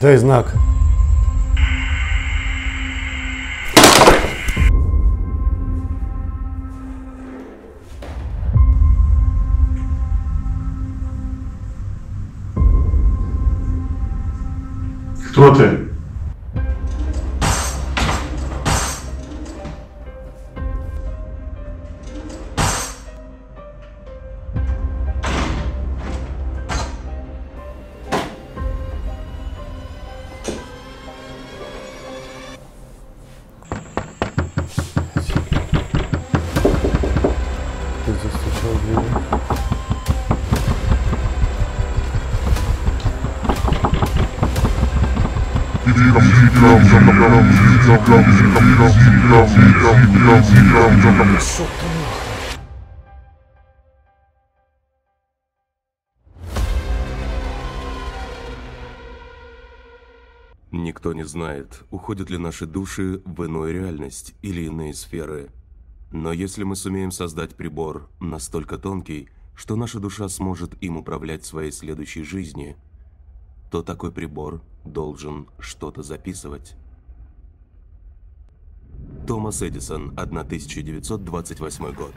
Дай знак. Кто ты? Никто не знает, уходят ли наши души в иную реальность или иные сферы. Но если мы сумеем создать прибор настолько тонкий, что наша душа сможет им управлять в своей следующей жизни, то такой прибор должен что-то записывать. Томас Эдисон, 1928 год.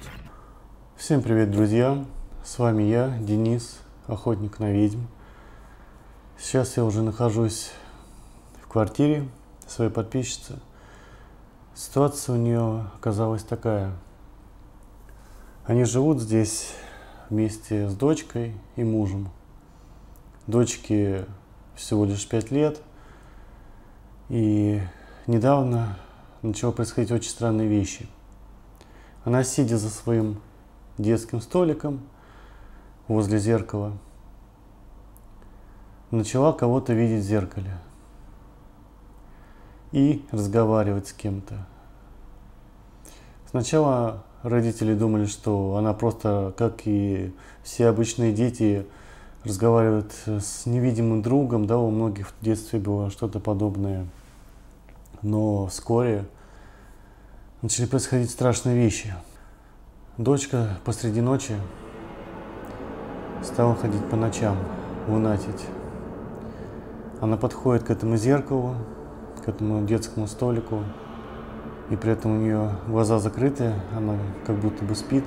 Всем привет, друзья! С вами я, Денис, охотник на ведьм. Сейчас я уже нахожусь квартире своей подписчицы. Ситуация у нее оказалась такая. Они живут здесь вместе с дочкой и мужем. Дочке всего лишь 5 лет. И недавно начало происходить очень странные вещи. Она, сидя за своим детским столиком возле зеркала, начала кого-то видеть в зеркале и разговаривать с кем-то. Сначала родители думали, что она просто, как и все обычные дети, разговаривает с невидимым другом, да, у многих в детстве было что-то подобное. Но вскоре начали происходить страшные вещи. Дочка посреди ночи стала ходить по ночам, лунатить. Она подходит к этому зеркалу, к этому детскому столику, и при этом у нее глаза закрыты, она как будто бы спит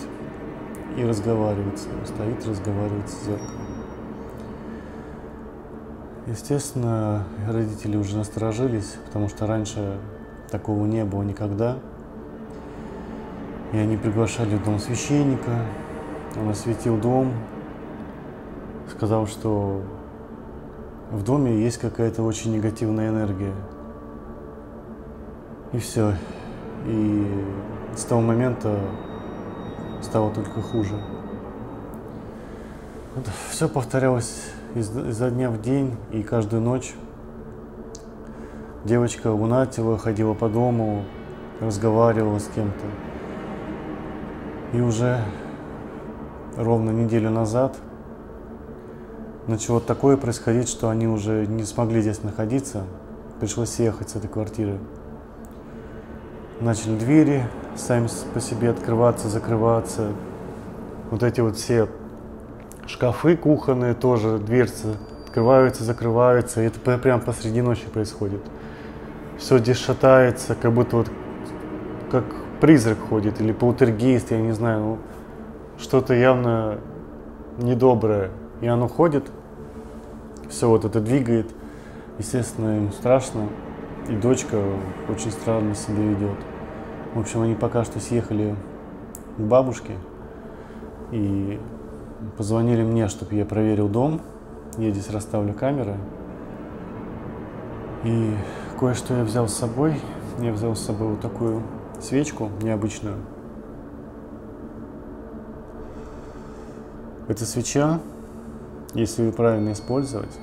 и разговаривает, с ним, стоит, разговаривает с зеркалом. Естественно, родители уже насторожились, потому что раньше такого не было никогда. И они приглашали в дом священника, он осветил дом, сказал, что в доме есть какая-то очень негативная энергия. И все. И с того момента стало только хуже. Вот все повторялось из- изо дня в день и каждую ночь. Девочка лунатила, ходила по дому, разговаривала с кем-то. И уже ровно неделю назад начало такое происходить, что они уже не смогли здесь находиться. Пришлось съехать с этой квартиры. Начали двери сами по себе открываться, закрываться. Вот эти вот все шкафы кухонные тоже, дверцы открываются, закрываются. И это пря- прям посреди ночи происходит. Все здесь шатается, как будто вот как призрак ходит или полтергейст, я не знаю, ну, что-то явно недоброе. И оно ходит, все вот это двигает. Естественно, им страшно. И дочка очень странно себя ведет. В общем, они пока что съехали к бабушке и позвонили мне, чтобы я проверил дом. Я здесь расставлю камеры. И кое-что я взял с собой. Я взял с собой вот такую свечку необычную. Эта свеча, если ее правильно использовать,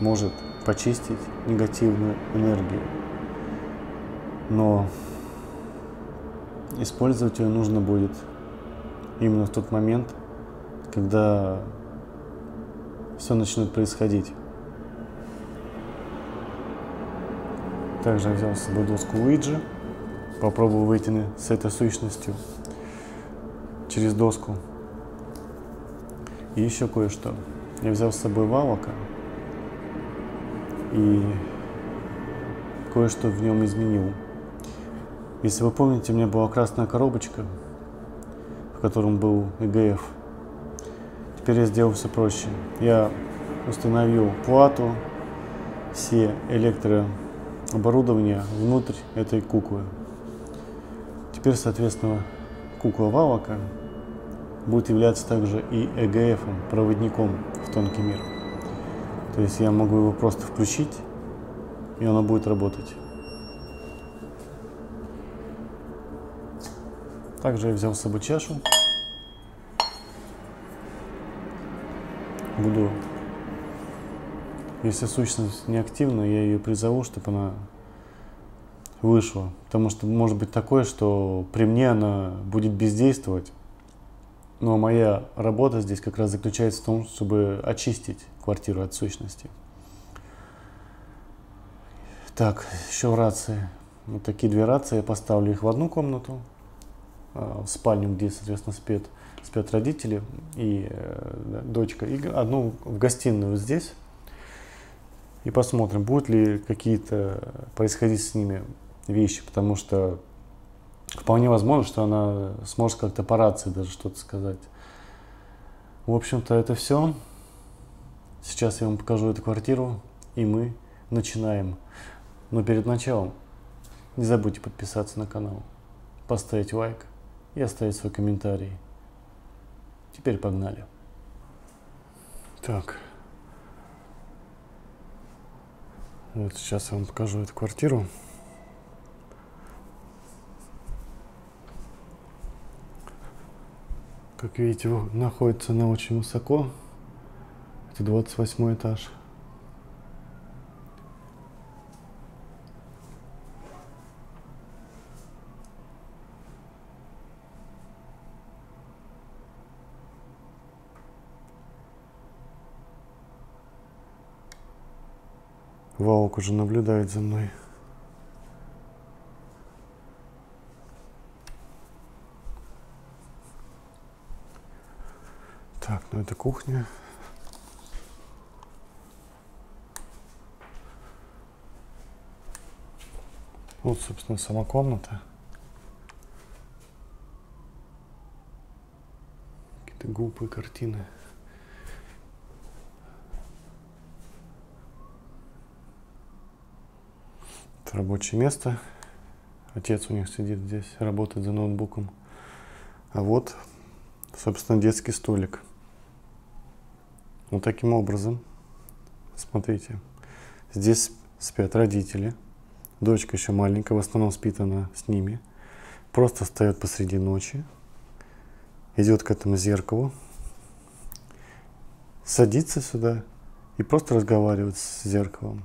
может почистить негативную энергию. Но использовать ее нужно будет именно в тот момент, когда все начнет происходить. Также я взял с собой доску Уиджи, попробовал выйти с этой сущностью через доску. И еще кое-что. Я взял с собой валока и кое-что в нем изменил. Если вы помните, у меня была красная коробочка, в котором был EGF. Теперь я сделал все проще. Я установил плату, все электрооборудование внутрь этой куклы. Теперь, соответственно, кукла Валака будет являться также и EGF, проводником в тонкий мир. То есть я могу его просто включить, и оно будет работать. Также я взял с собой чашу. Буду, если сущность не активна, я ее призову, чтобы она вышла. Потому что может быть такое, что при мне она будет бездействовать. Но моя работа здесь как раз заключается в том, чтобы очистить квартиру от сущности. Так, еще рации. Вот такие две рации. Я поставлю их в одну комнату, в спальню, где, соответственно, спят, спят родители и э, дочка. И одну в гостиную здесь. И посмотрим, будут ли какие-то происходить с ними вещи, потому что вполне возможно, что она сможет как-то по рации даже что-то сказать. В общем-то, это все. Сейчас я вам покажу эту квартиру, и мы начинаем. Но перед началом не забудьте подписаться на канал, поставить лайк и оставить свой комментарий. Теперь погнали. Так. Вот сейчас я вам покажу эту квартиру. Как видите, находится она очень высоко. Это 28 этаж. Ваук уже наблюдает за мной. Так, ну это кухня. Вот, собственно, сама комната. Какие-то глупые картины. Рабочее место. Отец у них сидит здесь, работает за ноутбуком. А вот, собственно, детский столик. Вот таким образом, смотрите, здесь спят родители – Дочка еще маленькая, в основном спит она с ними. Просто встает посреди ночи, идет к этому зеркалу, садится сюда и просто разговаривает с зеркалом.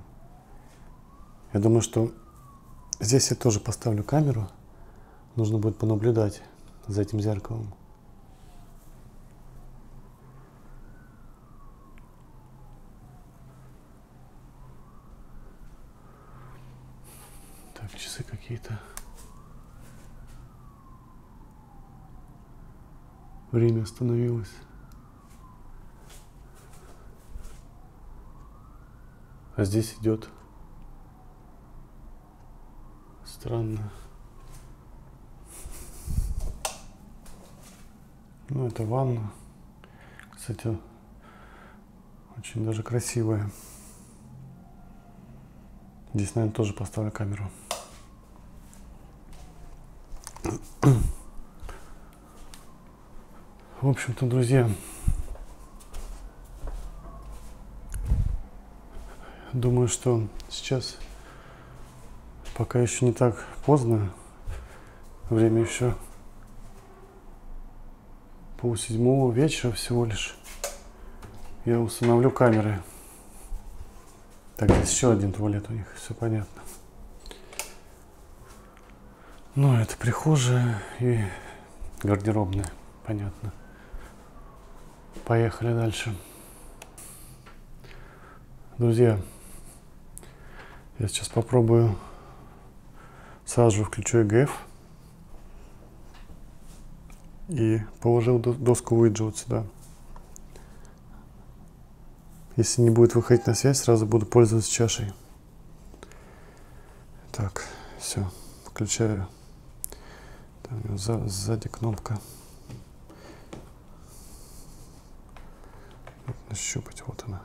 Я думаю, что здесь я тоже поставлю камеру. Нужно будет понаблюдать за этим зеркалом. Так, часы какие-то. Время остановилось. А здесь идет. Странно. Ну, это ванна. Кстати, очень даже красивая. Здесь, наверное, тоже поставлю камеру. В общем-то, друзья, думаю, что сейчас пока еще не так поздно, время еще пол седьмого вечера всего лишь. Я установлю камеры. Так, здесь еще один туалет у них, все понятно. Ну, это прихожая и гардеробная, понятно. Поехали дальше. Друзья, я сейчас попробую сразу же включу EGF и положил доску выйджа вот сюда. Если не будет выходить на связь, сразу буду пользоваться чашей. Так, все, включаю. Там за, сзади кнопка. Вот, нащупать, вот она.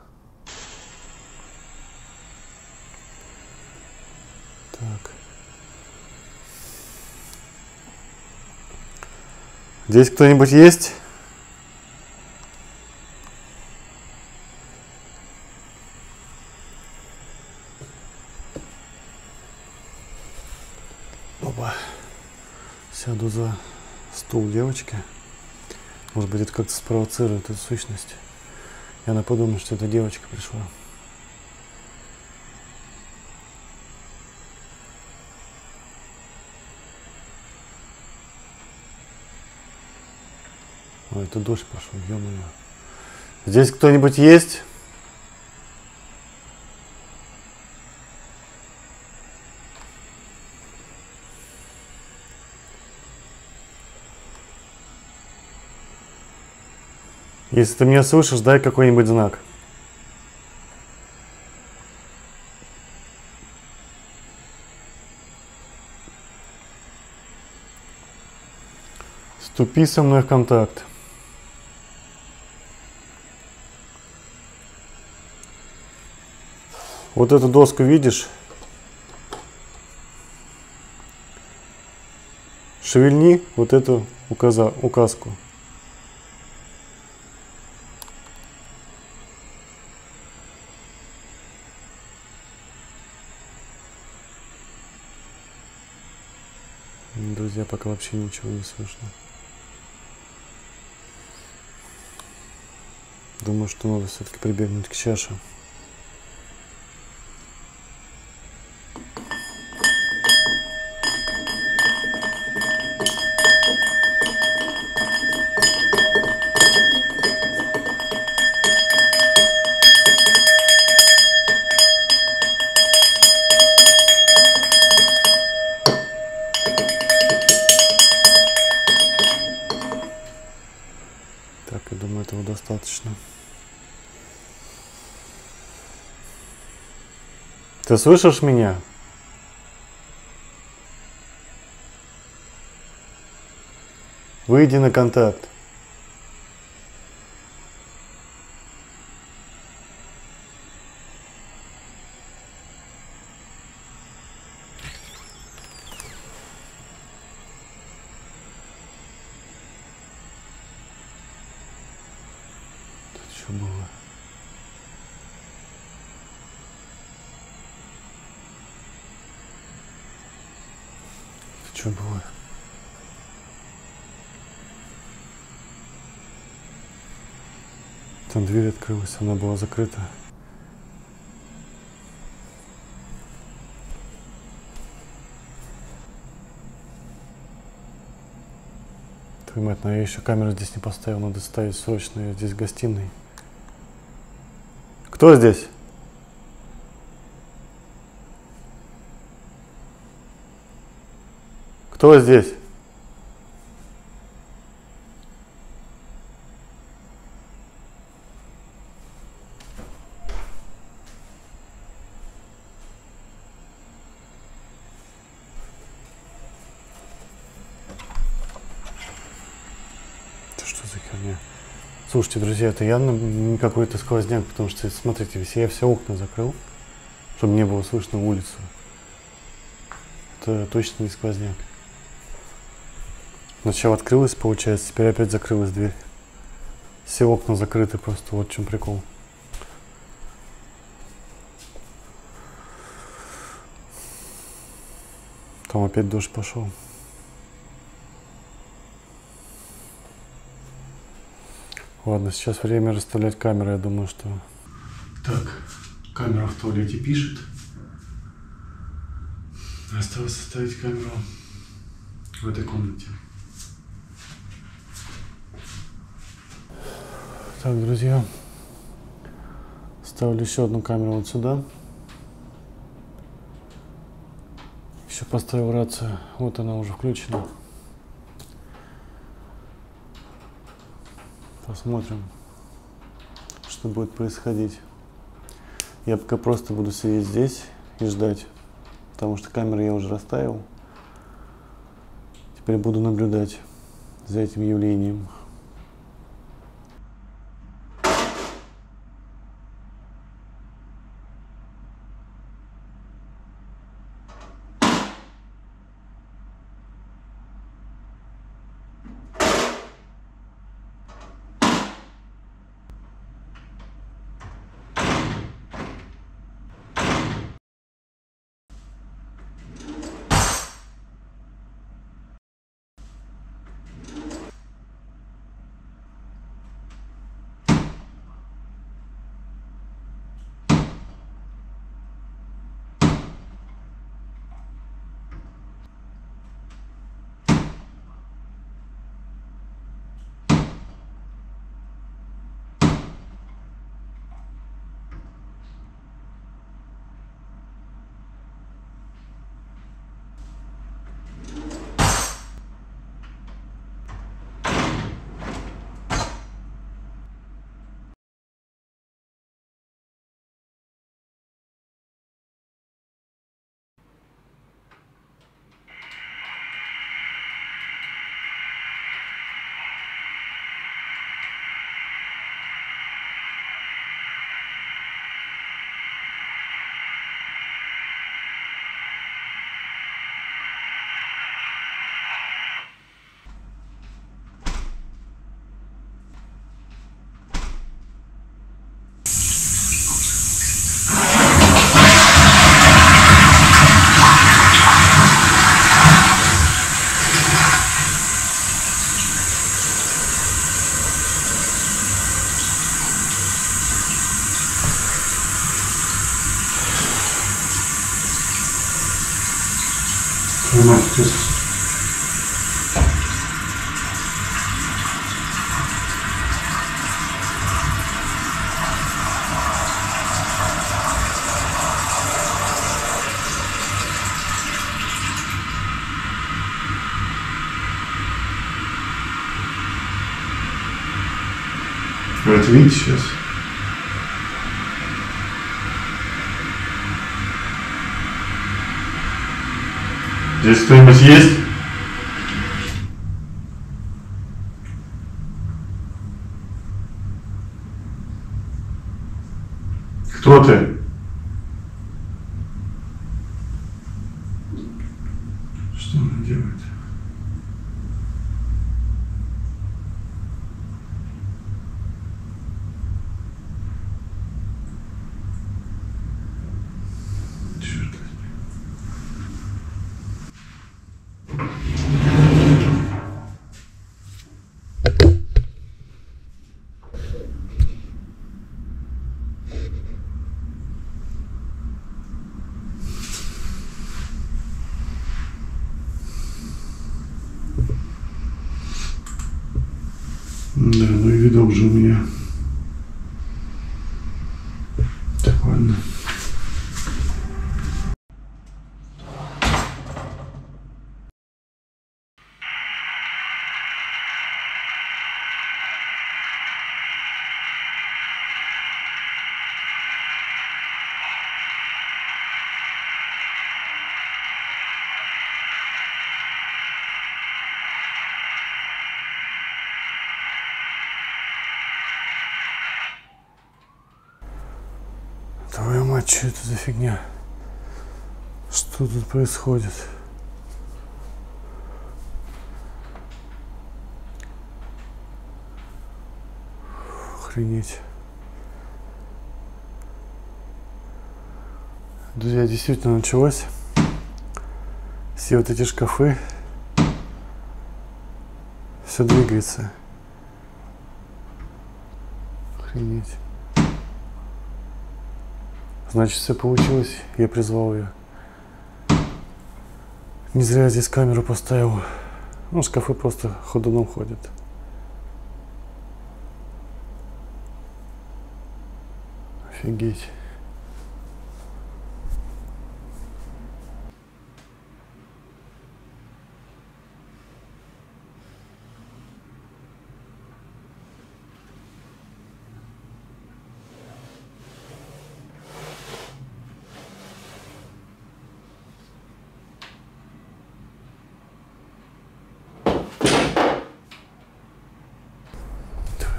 Здесь кто-нибудь есть? Оба. Сяду за стул девочки. Может быть, это как-то спровоцирует эту сущность. И она подумает, что это девочка пришла. Ой, это дождь пошел, ё Здесь кто-нибудь есть? Если ты меня слышишь, дай какой-нибудь знак. Вступи со мной в контакт. Вот эту доску видишь? Шевельни вот эту указа, указку. Друзья, пока вообще ничего не слышно. Думаю, что надо все-таки прибегнуть к чаше. Достаточно. Ты слышишь меня? Выйди на контакт. что было? Что было? Там открылась, она была закрыта. Твою мать, но я еще камеру здесь не поставил, надо ставить срочно, я здесь в гостиной. Кто здесь? Кто здесь? Это что за херня? Слушайте, друзья, это явно не какой-то сквозняк, потому что, смотрите, я все окна закрыл, чтобы не было слышно улицу. Это точно не сквозняк. Сначала открылась, получается, теперь опять закрылась дверь. Все окна закрыты просто, вот в чем прикол. Там опять дождь пошел. Ладно, сейчас время расставлять камеры, я думаю, что... Так, камера в туалете пишет. Осталось оставить камеру в этой комнате. Так, друзья, ставлю еще одну камеру вот сюда. Еще поставил рацию, вот она уже включена. Посмотрим, что будет происходить. Я пока просто буду сидеть здесь и ждать. потому что камеры я уже расставил. Теперь буду наблюдать за этим явлением. Понимаете, Вы это видите сейчас? Здесь кто-нибудь есть? Кто ты? Что она делает? Черт возьми. Да, ну и видок же у меня. Так, ладно. Что это за фигня? Что тут происходит? Охренеть. Друзья, действительно началось. Все вот эти шкафы. Все двигается. Охренеть. Значит, все получилось. Я призвал ее. Не зря я здесь камеру поставил. Ну, шкафы просто ходуном ходят. Офигеть.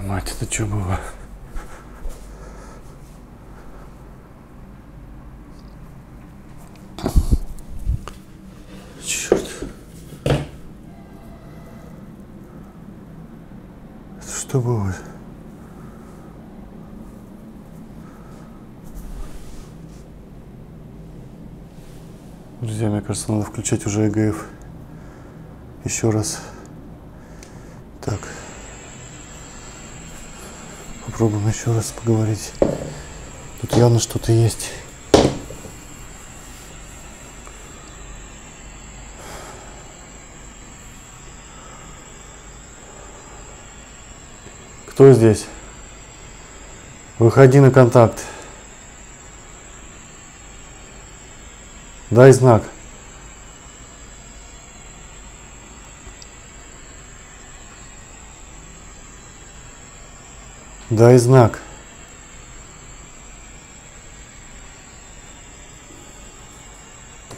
Мать, это что было? Черт. Это что было? Друзья, мне кажется, надо включать уже ЭГФ. Еще раз. Так. Попробуем еще раз поговорить. Тут явно что-то есть. Кто здесь? Выходи на контакт. Дай знак. Дай знак.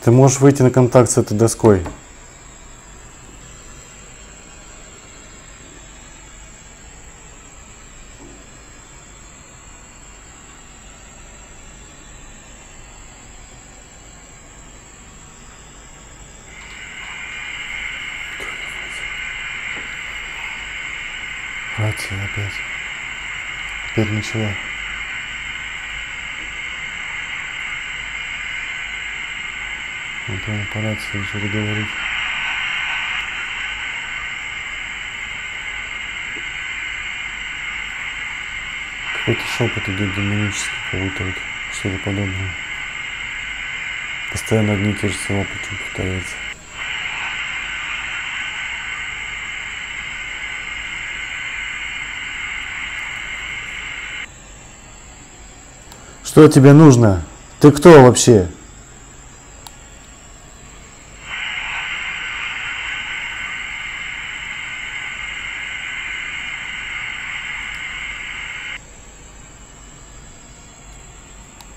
Ты можешь выйти на контакт с этой доской. Рация опять. Начала. Он прямо по рации начали говорить. Какой-то шепот идет демонический, как будто вот что-то подобное. Постоянно одни и те же слова причем повторяются. Что тебе нужно? Ты кто вообще?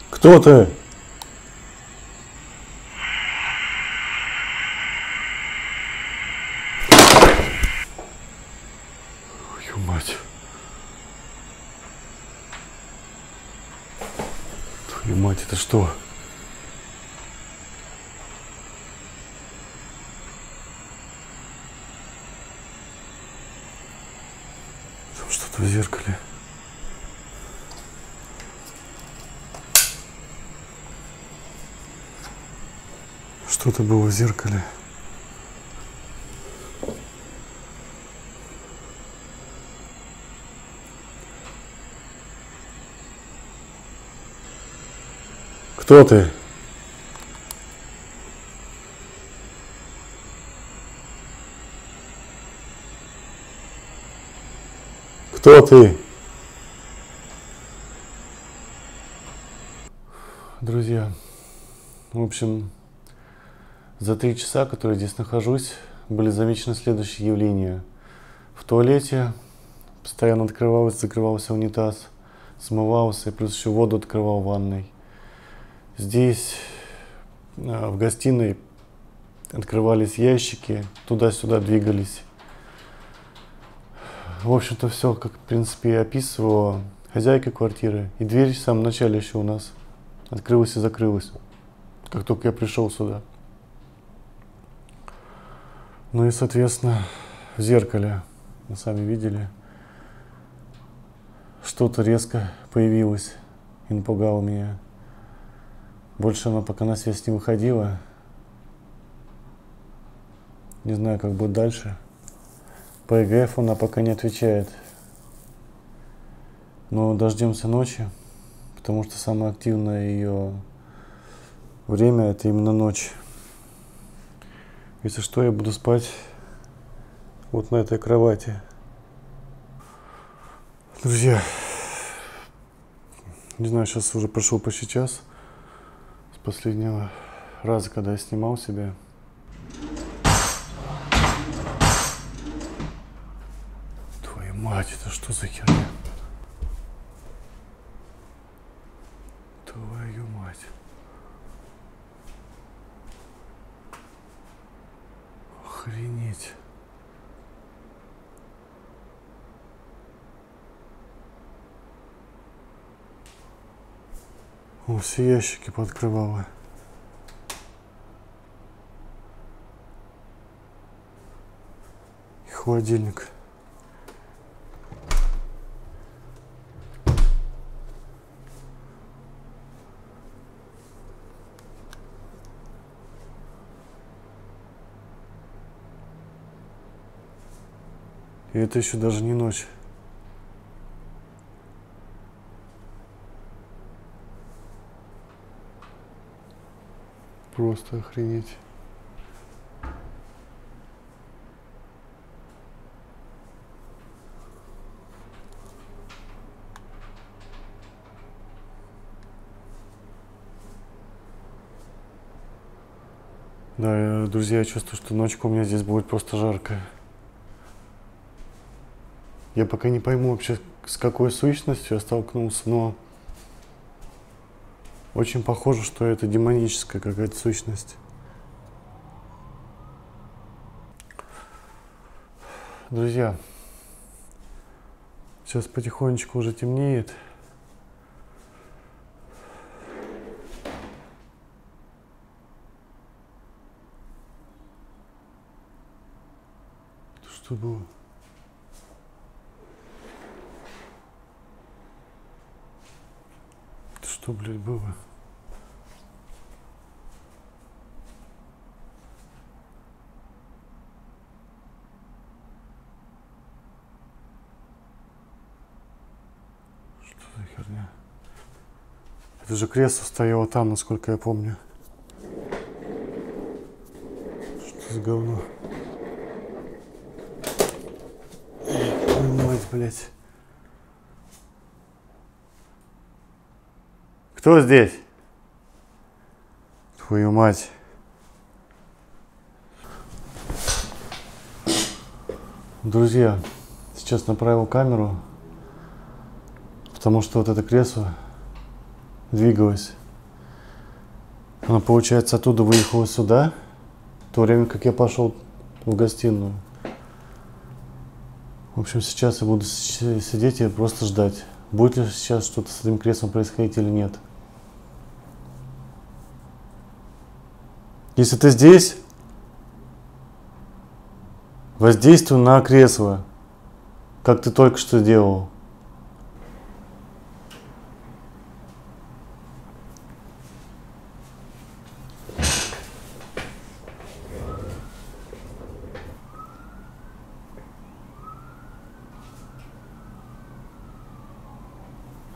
Кто ты? Твою мать. Твою мать, это что? Там что-то в зеркале. Что-то было в зеркале. Кто ты? Кто ты? Друзья, в общем, за три часа, которые здесь нахожусь, были замечены следующие явления. В туалете постоянно открывался, закрывался унитаз, смывался, и плюс еще воду открывал в ванной. Здесь, а, в гостиной, открывались ящики, туда-сюда двигались. В общем-то, все, как, в принципе, и описывала хозяйка квартиры. И дверь в самом начале еще у нас открылась и закрылась, как только я пришел сюда. Ну и, соответственно, в зеркале, вы сами видели, что-то резко появилось и напугало меня. Больше она пока на связь не выходила. Не знаю, как будет дальше. По ЭГФ она пока не отвечает. Но дождемся ночи, потому что самое активное ее время это именно ночь. Если что, я буду спать вот на этой кровати. Друзья, не знаю, сейчас уже прошел почти час с последнего раза, когда я снимал себя. Твою мать, это что за херня? Твою мать. Охренеть. Он все ящики подкрывал. И холодильник. И это еще даже не ночь. Просто охренеть. Да, друзья, я чувствую, что ночка у меня здесь будет просто жаркая. Я пока не пойму вообще, с какой сущностью я столкнулся, но очень похоже, что это демоническая какая-то сущность. Друзья, сейчас потихонечку уже темнеет. Что было? Это Что, блядь, было? Что за херня? Это же кресло стояло там, насколько я помню. Что за говно? Мать, блядь. Кто здесь? Твою мать. Друзья, сейчас направил камеру, потому что вот это кресло двигалось. Оно, получается, оттуда выехало сюда, в то время как я пошел в гостиную. В общем, сейчас я буду сидеть и просто ждать, будет ли сейчас что-то с этим креслом происходить или нет. Если ты здесь, воздействуй на кресло, как ты только что делал.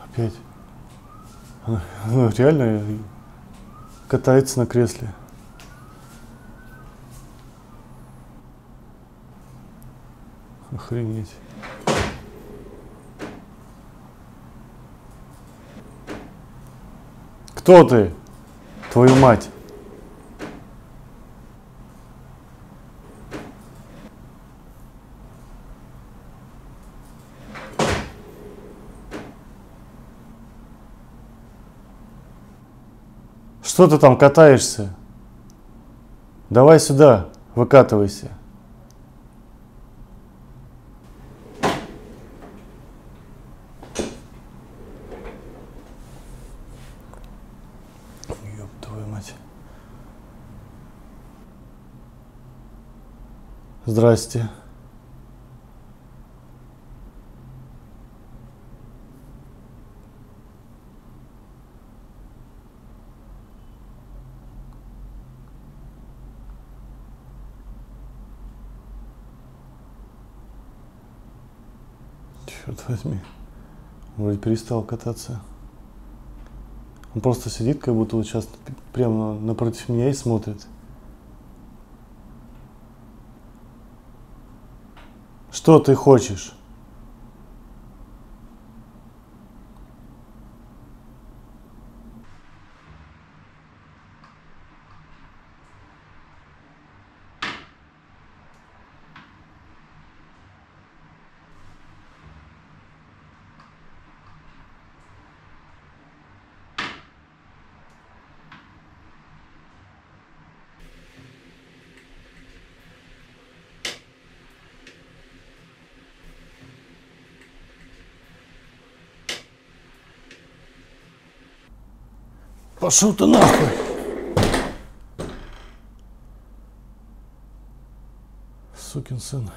Опять. Она, реально катается на кресле. Охренеть. Кто ты? Твою мать. Что ты там катаешься? Давай сюда, выкатывайся. Ёб твою мать. Здрасте. Черт возьми. Вроде перестал кататься. Он просто сидит, как будто вот сейчас прямо напротив меня и смотрит. Что ты хочешь? Пошел ты нахуй. Сукин сын.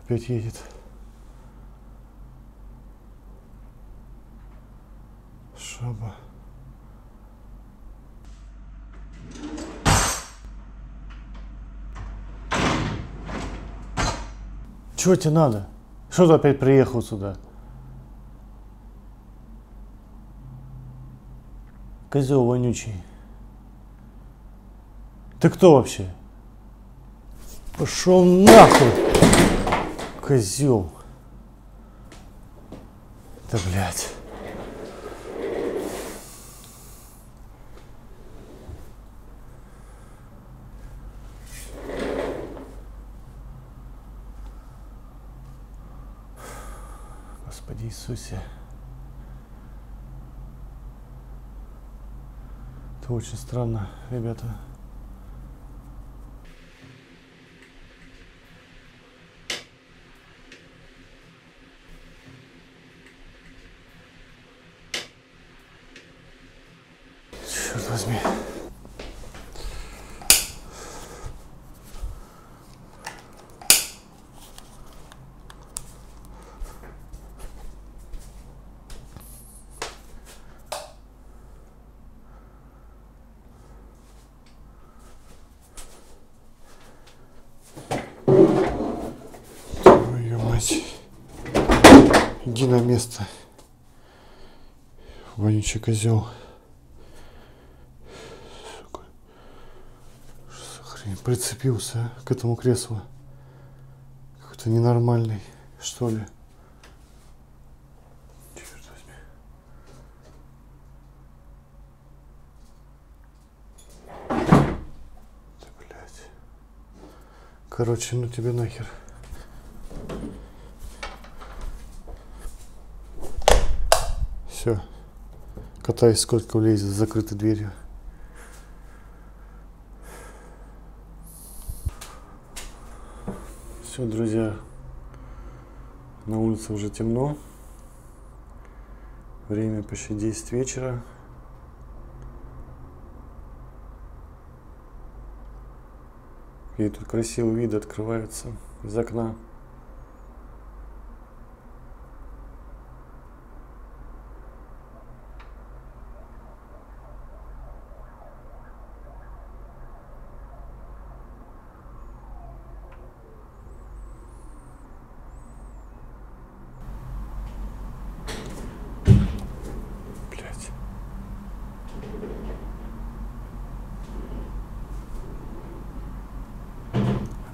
Опять едет. Шаба. Чего тебе надо? Что ты опять приехал сюда? Козел вонючий. Ты кто вообще? Пошел нахуй! Козел. Да блядь. Иисусе. Это очень странно, ребята. Черт возьми. Твою мать. Иди на место. Вонючий козел. Сука. Что хрень? Прицепился а, к этому креслу. Какой-то ненормальный, что ли. Короче, ну тебе нахер. Все. Катаюсь сколько влезет с закрытой дверью. Все, друзья. На улице уже темно. Время почти 10 вечера. И тут красивые виды открываются из окна. Блять.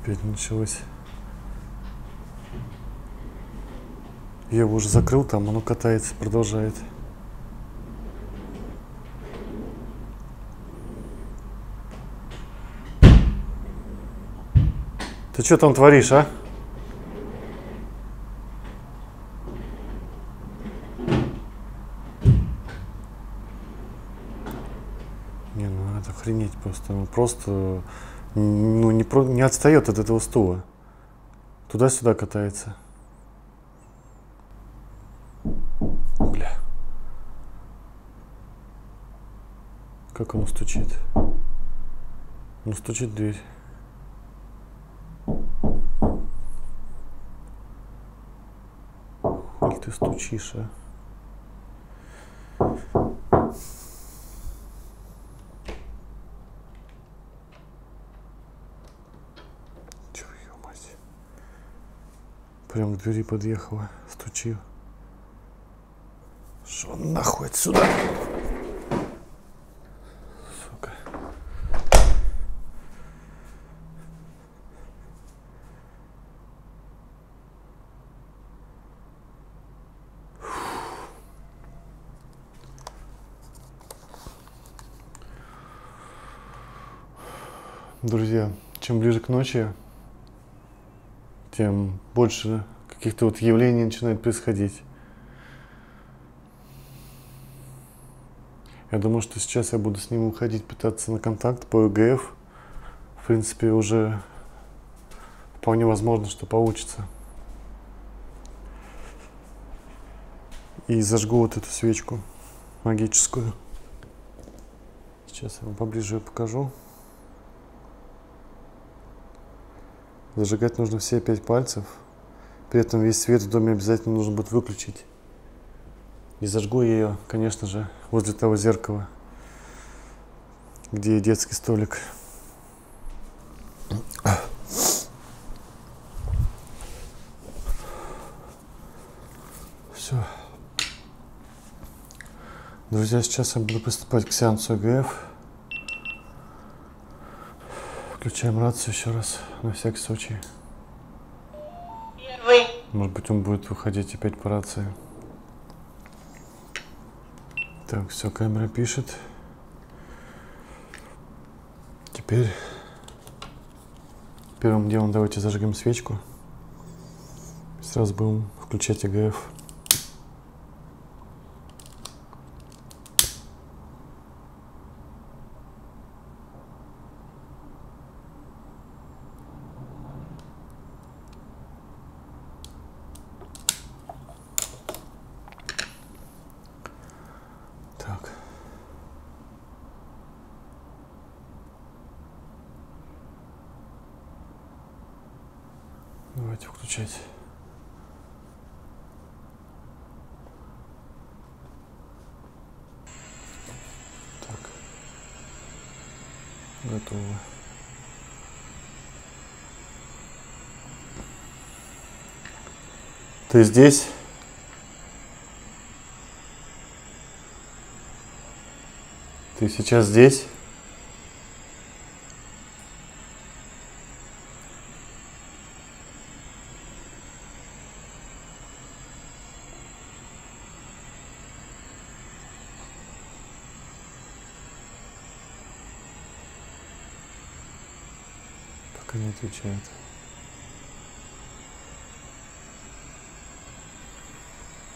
Опять началось. Я его уже закрыл, там оно катается, продолжает. Ты что там творишь, а? Не, ну это охренеть просто. Он просто ну, не, про, не отстает от этого стула. Туда-сюда катается. Бля. Как он стучит? Он стучит дверь. Хуй ты стучишь, а? Твою мать. Прям к двери подъехала, стучил. Шо нахуй отсюда? Сука. Друзья, чем ближе к ночи, тем больше каких-то вот явлений начинает происходить. Я думаю, что сейчас я буду с ним уходить, пытаться на контакт по ЭГФ. В принципе, уже вполне возможно, что получится. И зажгу вот эту свечку магическую. Сейчас я вам поближе покажу. Зажигать нужно все пять пальцев. При этом весь свет в доме обязательно нужно будет выключить. И зажгу ее, конечно же, возле того зеркала, где детский столик. Все. Друзья, сейчас я буду приступать к сеансу ЭГФ. Включаем рацию еще раз, на всякий случай. Первый. Может быть, он будет выходить опять по рации. Так, все, камера пишет. Теперь первым делом давайте зажгем свечку. Сразу будем включать ЭГФ. Так. Давайте включать. Так. Готово. Ты здесь? Ты сейчас здесь? Пока не отвечает.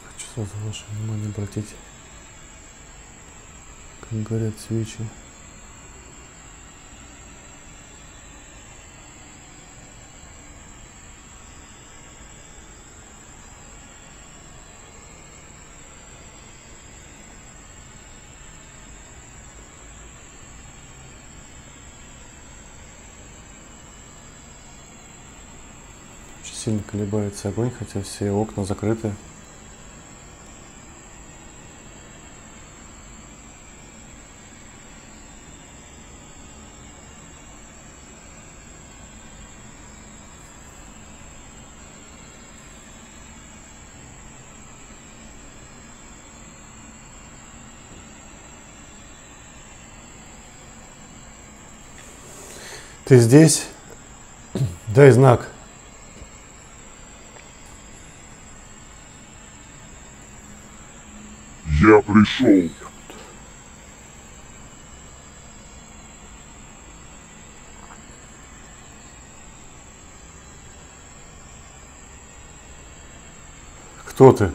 Хочу сразу ваше внимание обратить как горят свечи. Сильно колебается огонь, хотя все окна закрыты. Ты здесь? Дай знак. Я пришел. Кто ты?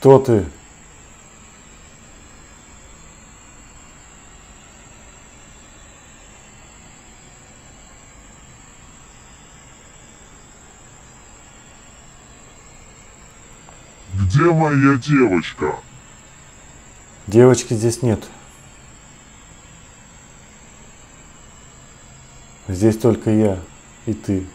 Кто ты? Где моя девочка? Девочки здесь нет. Здесь только я и ты.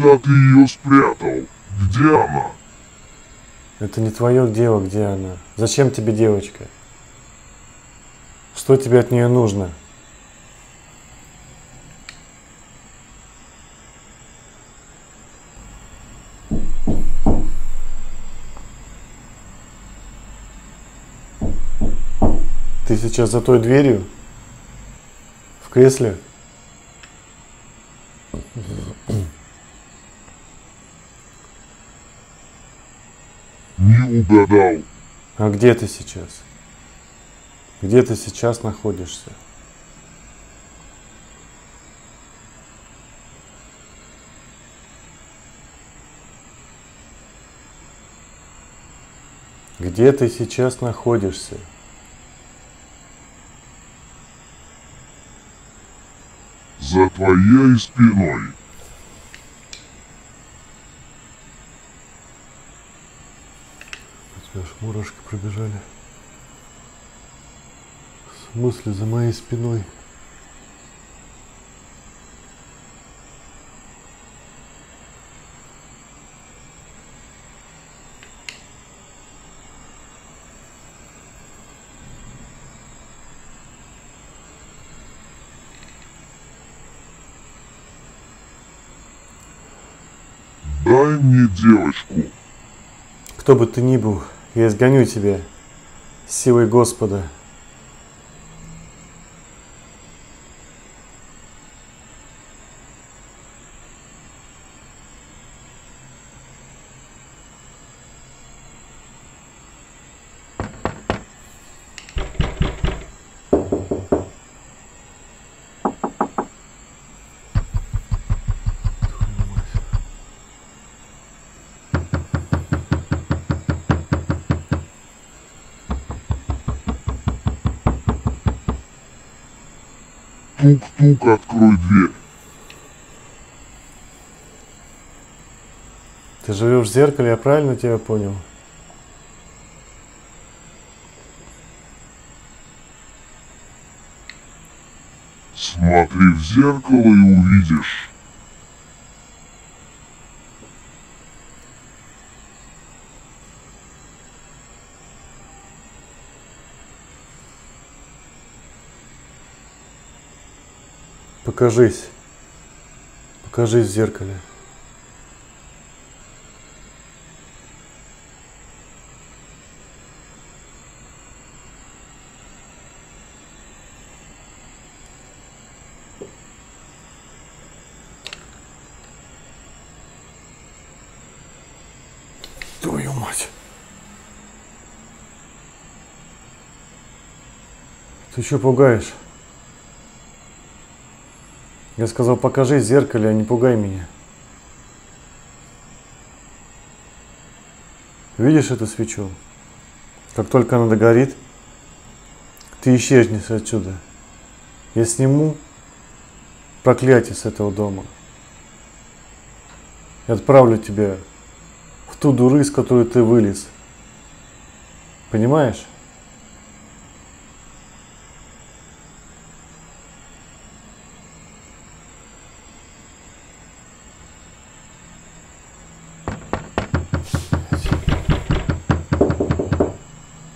Куда ты ее спрятал? Где она? Это не твое дело, где она. Зачем тебе девочка? Что тебе от нее нужно? Ты сейчас за той дверью? В кресле? угадал. А где ты сейчас? Где ты сейчас находишься? Где ты сейчас находишься? За твоей спиной. Мурашки пробежали. В смысле, за моей спиной? Дай мне девочку. Кто бы ты ни был, я изгоню тебя силой Господа. Тук-тук, открой дверь. Ты живешь в зеркале, я правильно тебя понял? Смотри в зеркало и увидишь. Покажись. Покажись в зеркале. Мать. Ты что пугаешь? Я сказал, покажи зеркале, а не пугай меня. Видишь эту свечу? Как только она догорит, ты исчезнешь отсюда. Я сниму проклятие с этого дома. И отправлю тебя ту дуры, из которой ты вылез. Понимаешь?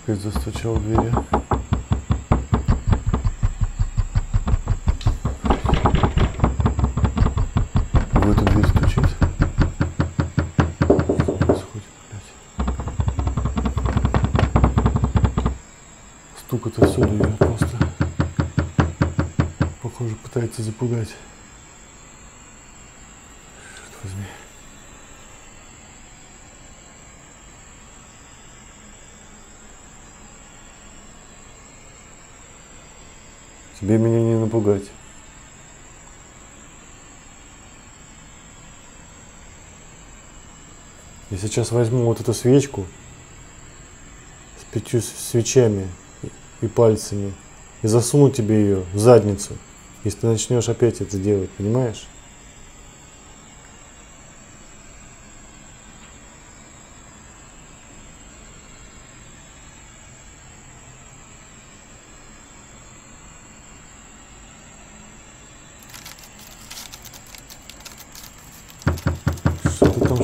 Опять застучал в двери. Тебе меня не напугать. Я сейчас возьму вот эту свечку с пятью свечами и пальцами и засуну тебе ее в задницу, если ты начнешь опять это делать, понимаешь?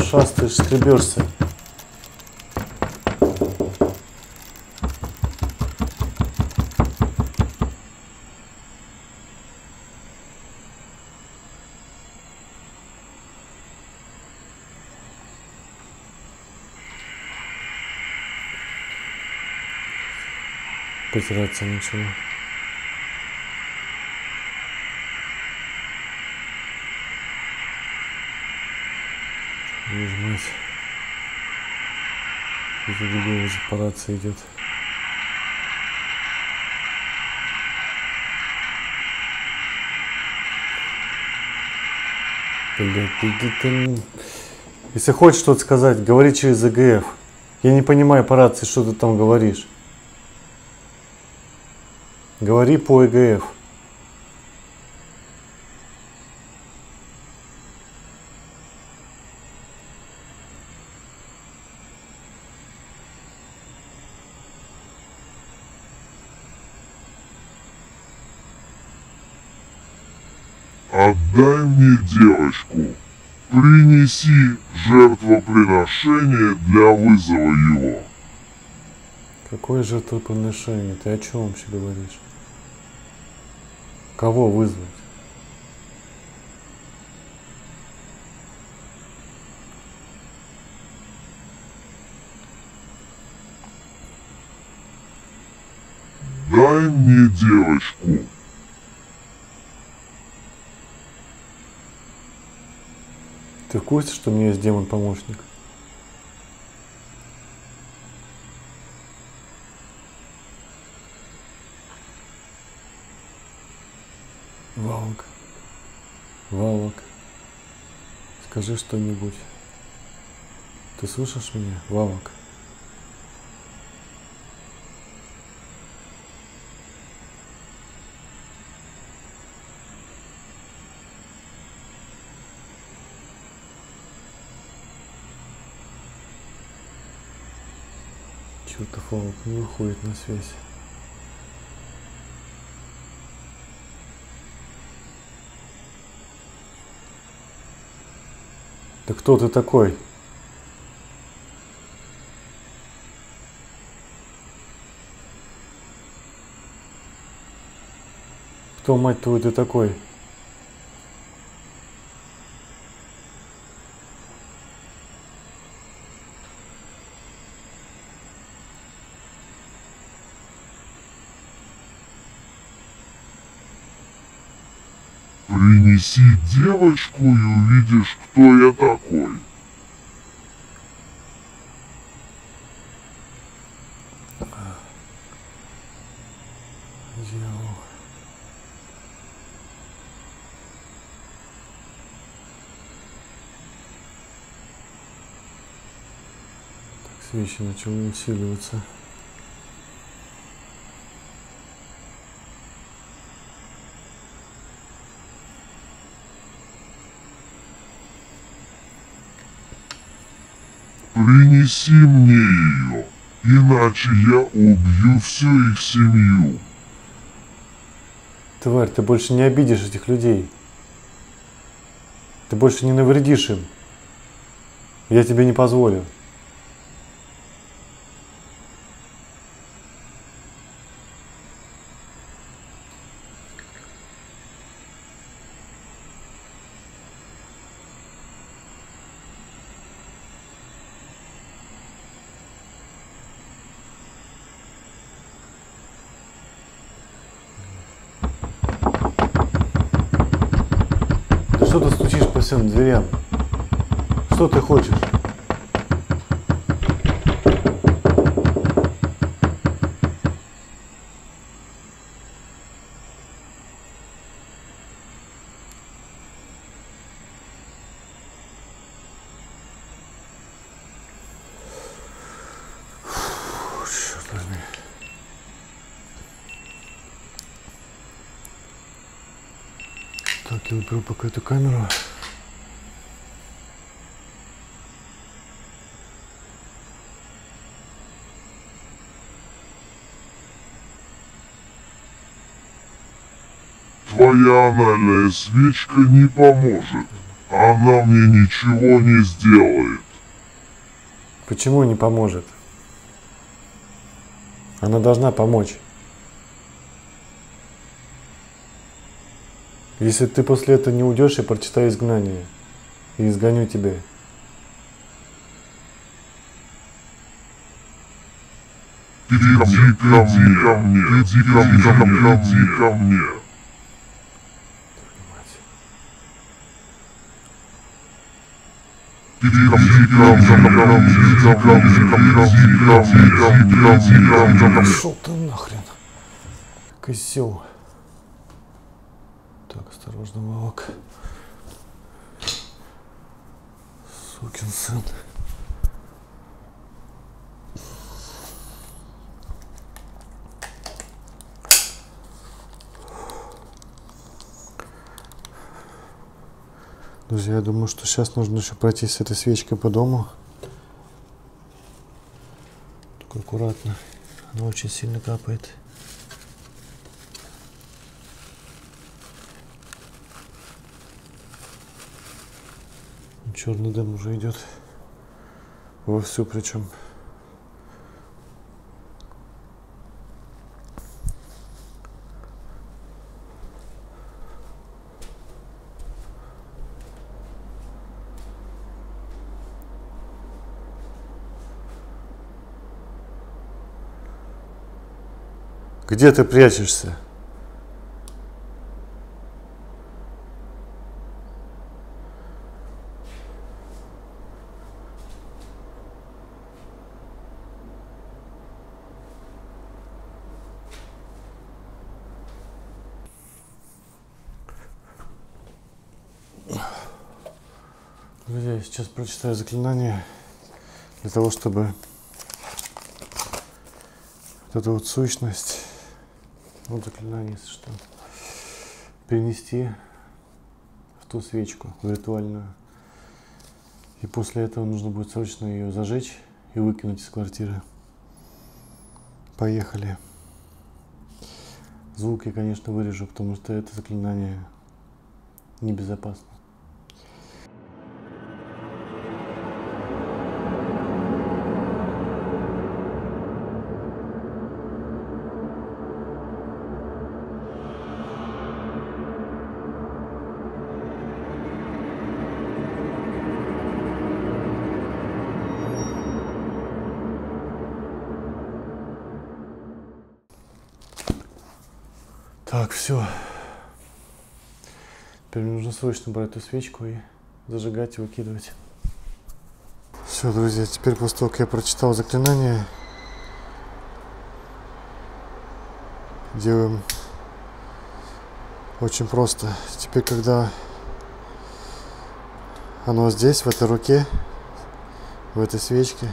Что ты скребешься? Потираться ничего. Это другой уже по рации идет. Блядь, ты, ты- Если хочешь что-то сказать, говори через ЭГФ. Я не понимаю по рации, что ты там говоришь. Говори по ЭГФ. Отдай мне девочку. Принеси жертвоприношение для вызова его. Какое жертвоприношение? Ты о чем вообще говоришь? Кого вызвать? Дай мне девочку. Ты в курсе, что у меня есть демон-помощник? Валок. Валок. Скажи что-нибудь. Ты слышишь меня, Валок? Валок не выходит на связь. Да кто ты такой? Кто, мать твою, ты такой? Принеси девочку и увидишь, кто я такой. Так, свечи начали усиливаться. Принеси мне ее, иначе я убью всю их семью. Тварь, ты больше не обидишь этих людей. Ты больше не навредишь им. Я тебе не позволю. Да что ты стучишь по всем дверям? Что ты хочешь? Так, я уберу пока эту камеру. Твоя анальная свечка не поможет. Она мне ничего не сделает. Почему не поможет? Она должна помочь. Если ты после этого не уйдешь, я прочитаю изгнание. И изгоню тебя. Иди ко мне, иди ко мне, иди ко мне, иди ко мне. Иди ко мне, иди ко мне, иди ко мне, иди ко мне, иди ко мне, иди ко мне, иди ко мне, иди ко мне. Пошел ты нахрен. Козел. Так, осторожно, волк. Сукин сын. Друзья, я думаю, что сейчас нужно еще пройти с этой свечкой по дому. Только аккуратно. Она очень сильно капает. Черный дым уже идет вовсю причем. Где ты прячешься? Друзья, я сейчас прочитаю заклинание для того, чтобы вот эту вот сущность, вот заклинание, если что, перенести в ту свечку виртуальную. И после этого нужно будет срочно ее зажечь и выкинуть из квартиры. Поехали. Звук я, конечно, вырежу, потому что это заклинание небезопасно. Срочно брать эту свечку и зажигать и выкидывать. Все, друзья, теперь после того, как я прочитал заклинание, делаем очень просто. Теперь, когда оно здесь, в этой руке, в этой свечке,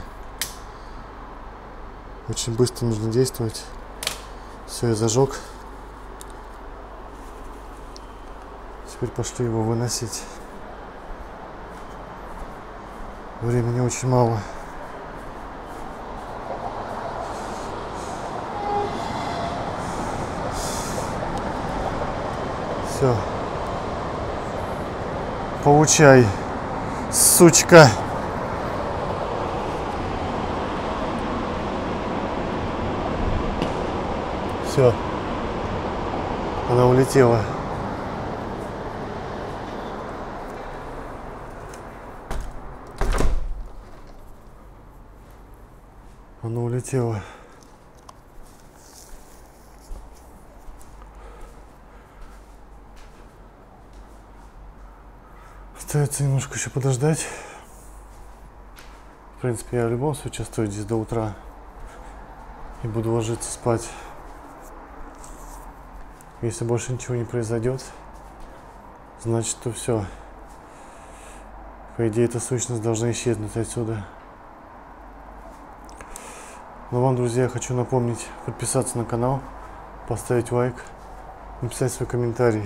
очень быстро нужно действовать. Все, я зажег. Теперь пошли его выносить. Времени очень мало. Все. Получай, сучка. Все. Она улетела. Улетела. Остается немножко еще подождать. В принципе, я в любом случае стою здесь до утра. И буду ложиться спать. Если больше ничего не произойдет, значит, то все. По идее, эта сущность должна исчезнуть отсюда. Но вам, друзья, хочу напомнить подписаться на канал, поставить лайк, написать свой комментарий.